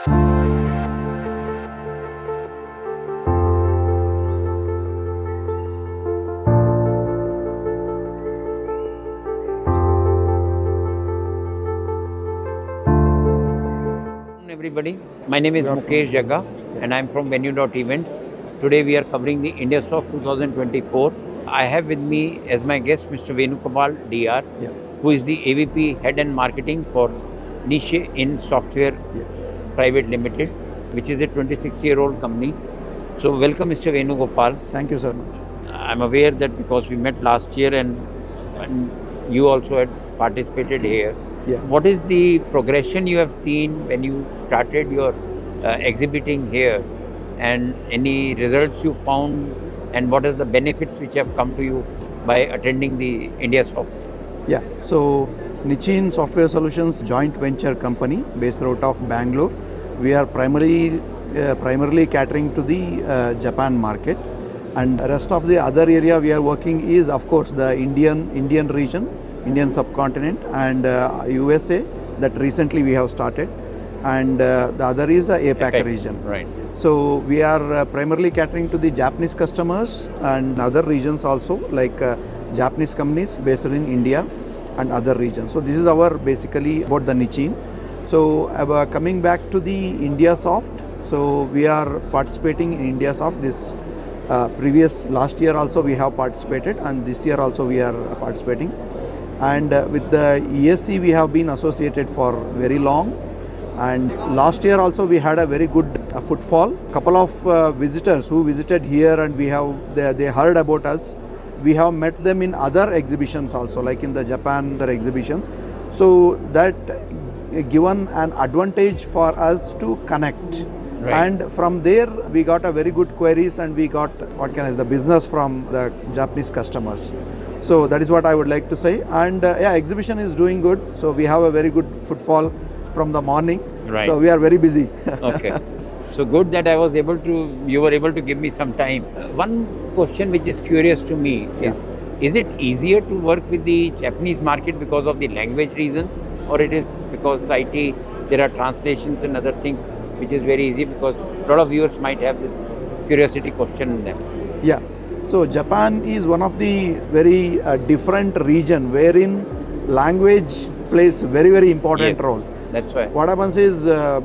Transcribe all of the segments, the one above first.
everybody. My name is Mukesh Jagga and I'm from Venue.events. Today we are covering the IndiaSoft 2024. I have with me as my guest Mr. Venugopal DR, Yeah. who is the AVP Head and Marketing for Nichi-In Software Yeah. Private Limited, which is a 26 year old company. So, welcome Mr. Venugopal. Thank you so much. I'm aware that because we met last year and, and you also had participated here. Yeah. What is the progression you have seen when you started your uh, exhibiting here, and any results you found, and what are the benefits which have come to you by attending the India Soft? Yeah. So Nichi-In Software Solutions joint venture company based out of Bangalore. We are primarily uh, primarily catering to the uh, Japan market, and rest of the other area we are working is of course the Indian Indian region, Indian subcontinent, and uh, USA that recently we have started, and uh, the other is uh, APAC, APAC, region. Right. So we are uh, primarily catering to the Japanese customers and other regions also like uh, Japanese companies based in India and other regions. So this is our basically about the Nichi-In. So uh, coming back to the India Soft, so we are participating in India Soft. This uh, previous last year also we have participated and this year also we are participating. And uh, with the ESC we have been associated for very long. And last year also we had a very good uh, footfall. Couple of uh, visitors who visited here and we have they, they heard about us. We have met them in other exhibitions also like in the japan other exhibitions. So that given an advantage for us to connect Right. and from there we got a very good queries and we got what can I say, the business from the Japanese customers. So that is what I would like to say. And uh, yeah, exhibition is doing good. So we have a very good footfall from the morning. Right. So we are very busy. Okay. so good that I was able to, you were able to give me some time. One question which is curious to me Yeah. is, is it easier to work with the Japanese market because of the language reasons or it is because IT, there are translations and other things which is very easy because a lot of viewers might have this curiosity question in them. Yeah. So Japan is one of the very uh, different region wherein language plays very very important Yes, role. That's why. What happens is uh,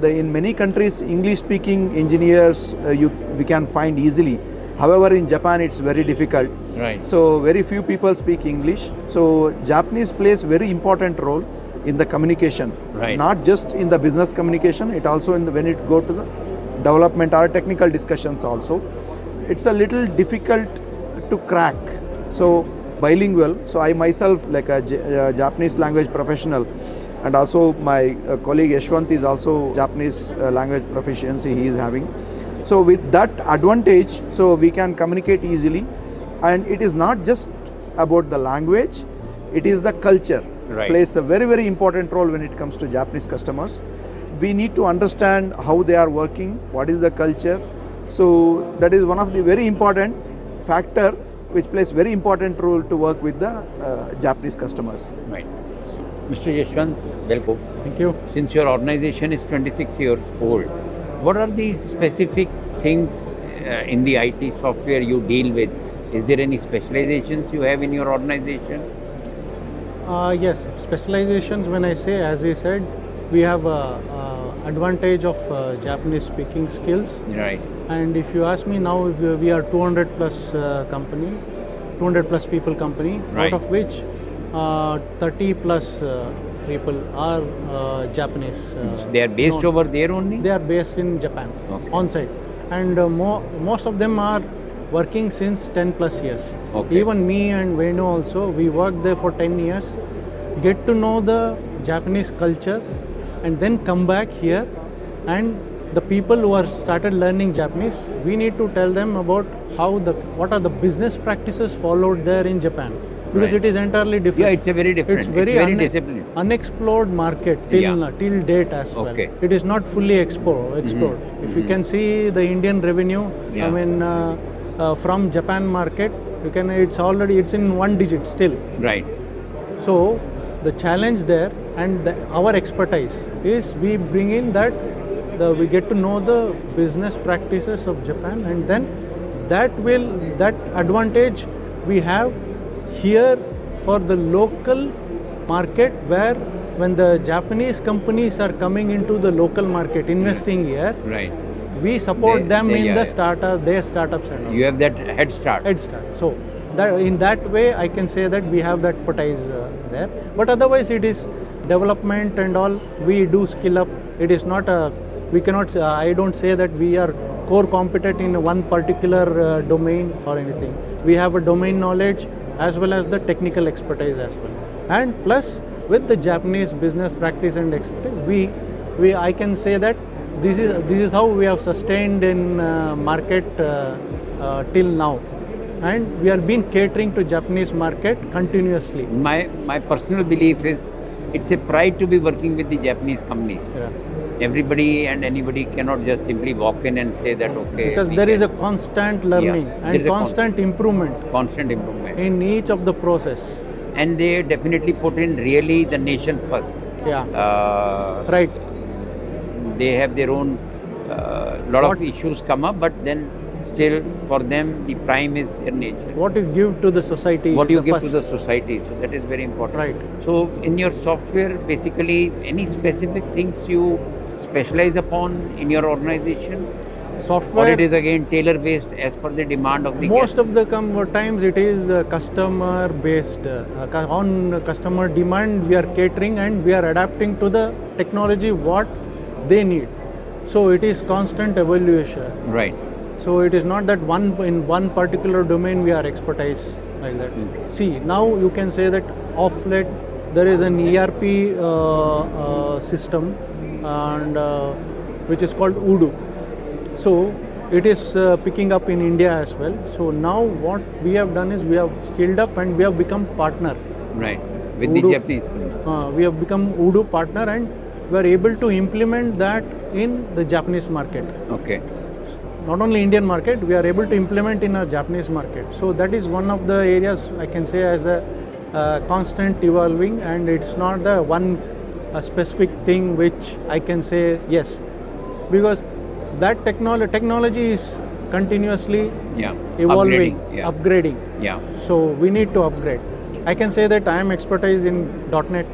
the in many countries English speaking engineers uh, you we can find easily. However, in Japan it's very difficult. Right. So very few people speak English. So Japanese plays very important role in the communication. Right. Not just in the business communication, it also in the, when it go to the development or technical discussions also. It's a little difficult to crack. So bilingual. So I myself like a J- uh, Japanese language professional and also my uh, colleague Yashwant is also Japanese uh, language proficiency he is having. So with that advantage, so we can communicate easily and it is not just about the language, it is the culture Right. plays a very very important role when it comes to Japanese customers. We need to understand how they are working, what is the culture. So that is one of the very important factor which plays very important role to work with the uh, Japanese customers. Right. Mr. Yashwant, welcome. Thank you. Since your organization is 26 years old, what are the specific things uh, in the IT software you deal with? Is there any specializations you have in your organization? Uh, yes, specializations. When I say, as he said, we have a, uh advantage of uh, Japanese speaking skills. Right. And if you ask me now, if we we are 200 plus uh, company, 200 plus people company, Right. out of which uh, 30 plus uh, people are uh, Japanese. Uh, They are based known. over there only? They are based in Japan, Okay. on site, and uh, mo- most of them are working since 10 plus years. Okay. Even me and Venu also, we worked there for 10 years. Get to know the Japanese culture, and then come back here. And the people who are started learning Japanese, we need to tell them about how the what are the business practices followed there in Japan, because Right. it is entirely different. Yeah, it's a very different. It's very, very une- disciplined. unexplored market till Yeah. till date as well. Okay. It is not fully expo- explored. If you mhm. can see the Indian revenue, Yeah. I mean, uh, uh, from Japan market, you can. It's already it's in one digit still. Right. So the challenge there and the, our expertise is we bring in that the, we get to know the business practices of Japan, and then that will that advantage we have here for the local market where when the Japanese companies are coming into the local market investing here, Right. we support They- them they- in the startup, their startups and all. You have that head start. head start. So that in that way, I can say that we have that expertise uh, there. But otherwise, it is development and all. We do skill up. It is not a. We cannot. Uh, I don't say that we are core competent in one particular uh, domain or anything. We have a domain knowledge as well as the technical expertise as well. And plus, with the Japanese business practice and expertise, we, we I can say that this is this is how we have sustained in uh, market uh, uh, till now and we have been catering to japanese market continuously My my personal belief is it's a pride to be working with the Japanese companies. Yeah. Everybody and anybody cannot just simply walk in and say that okay. because there is a constant learning there and is a con- constant improvement constant improvement. In each of the process and they definitely put in really the nation first. yeah Uh, right they have their own uh, lot What- of issues come up, but then still for them the prime is their nature. what you give to the society What you give first. to the society, so that is very important. right So in your software, basically, any specific things you specialize upon in your organization, or software it is again tailor based as per the demand of the most guest? of the times it is uh, customer based uh, on customer demand we are catering and we are adapting to the technology what they need so it is constant evaluation right. so it is not that one in one particular domain we are expertise like that Okay. see now you can say that off late there is an erp uh, uh, system and uh, which is called Odoo so it is uh, picking up in India as well. So now what we have done is we have scaled up and we have become partner. Right. With Odoo. the Japanese. Uh, we have become Odoo partner and we are able to implement that in the Japanese market. Okay. Not only Indian market, we are able to implement in our Japanese market. So that is one of the areas I can say as a uh, constant evolving and it's not the one a specific thing which I can say yes because that technology technology is continuously Yeah. evolving, Upgrading. Yeah. upgrading. yeah. So we need to upgrade. I can say that I am expertise in .NET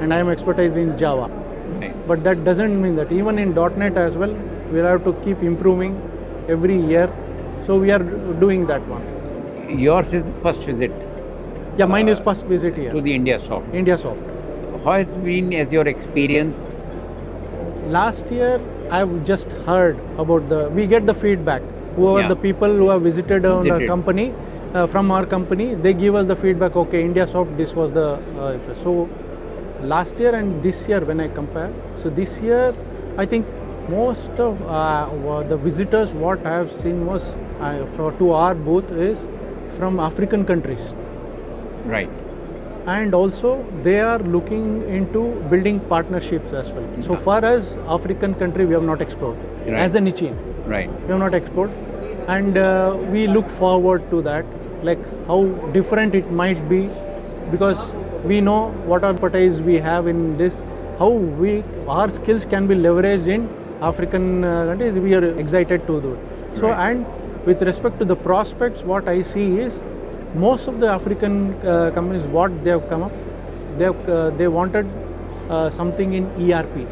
and I am expertise in Java. But that doesn't mean that even in .NET as well, we'll have to keep improving every year. So we are doing that one. Yours is the first visit Yeah, mine is Uh, first visit here. to the India Soft. India Soft. How has been as your experience? Last year, I've just heard about the. We get the feedback. Whoever Yeah. the people who have visited our Visited. company, uh, from our company, they give us the feedback. Okay, India Soft, this was the. Uh, so, last year and this year, when I compare, so this year, I think most of uh, the visitors what I have seen was uh, for to our booth is from African countries Right. And also they are looking into building partnerships as well. So far as African country we have not explored Right. as a niche. Right. We have not explored, and uh, we look forward to that, like how different it might be, because we know what our expertise we have in this, how we our skills can be leveraged in African uh, countries. We are excited to do it. So Right. and with respect to the prospects, what I see is most of the African uh, companies what they have come up, they have, uh, they wanted uh, something in ERP.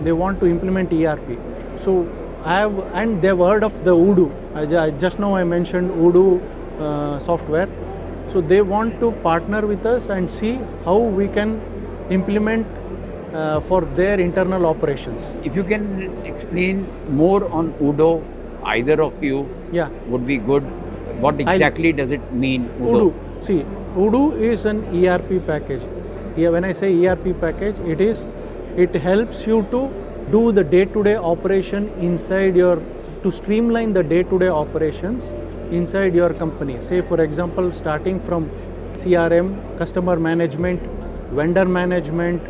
They want to implement ERP. So I have and they've heard of the Odoo. I, I just now I mentioned Odoo uh, software. So they want to partner with us and see how we can implement uh, for their internal operations. If you can explain more on Odoo, either of you Yeah. would be good. What exactly does it mean, Udo? Odoo. See, Odoo is an ERP package. Yeah, when I say ERP package, it is it helps you to do the day-to-day operation inside your to streamline the day-to-day operations inside your company. Say, for example, starting from CRM, customer management, vendor management,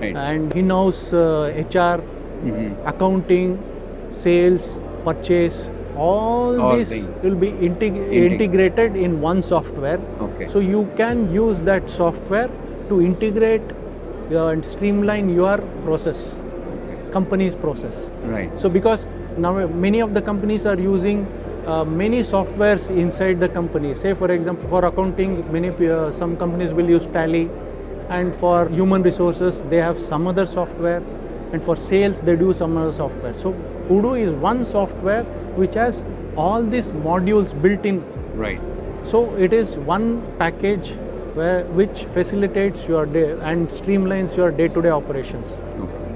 Right. and in-house uh, HR, Mhm. accounting, sales, purchase, all, All these things. will be integ- Integ- integrated in one software. Okay. So you can use that software to integrate uh, and streamline your process. company's process. Right. So because now many of the companies are using uh, many softwares inside the company. Say for example, for accounting, many uh, some companies will use Tally, and for human resources they have some other software, and for sales they do some other software. So Odoo is one software which has all these modules built in. Right. So it is one package where which facilitates your day and streamlines your day-to-day operations. Okay.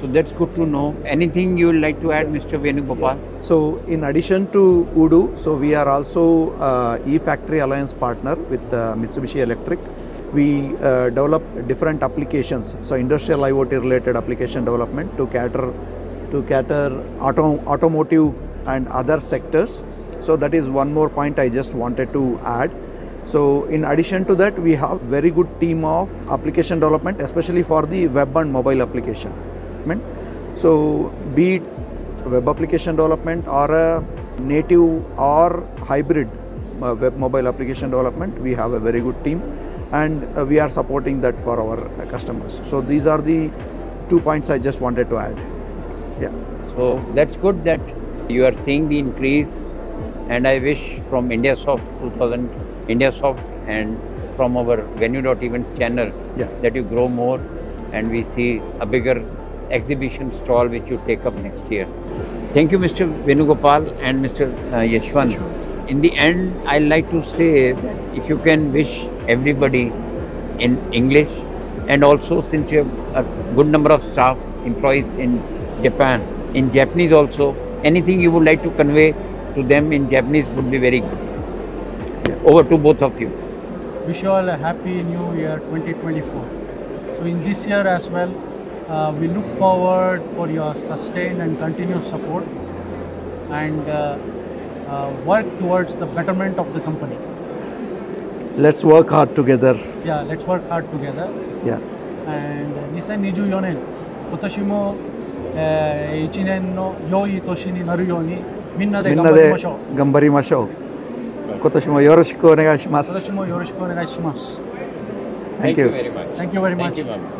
So that's good to know. Anything you would like to add, Mr. Venugopal? So in addition to Odoo, so we are also uh, e-factory alliance partner with uh, Mitsubishi Electric. We uh, develop different applications, so industrial IoT related application development to cater to cater auto, automotive and other sectors. So that is one more point I just wanted to add. So in addition to that, we have very good team of application development, especially for the web and mobile application. So be it web application development or a native or hybrid uh, web mobile application development, we have a very good team and uh, we are supporting that for our customers. So these are the two points I just wanted to add. Yeah. So that's good that you are seeing the increase, and I wish from IndiaSoft 2000, IndiaSoft, and from our Venue.events channel Yeah. that you grow more, and we see a bigger exhibition stall which you take up next year. Thank you, Mr. Venugopal and Mr. uh, Yashwant. In the end, I like to say that if you can wish everybody in English, and also since you have a good number of staff, employees in Japan, in Japanese also, anything you would like to convey to them in Japanese would be very good. Yeah. Over to both of you. wish you all a happy new year 2024 so in this year as well uh, we look forward for your sustained and continuous support and uh, uh, work towards the betterment of the company Let's work hard together. yeah let's work hard together Yeah. and 2024年今年も、 えー、1年の良い年になるようにみんなで頑張りましょう頑張りましょう。今年もよろしくお願いします。今年もよろしくお願いします Thank you. very much. Thank you very much. Thank you, ma'am.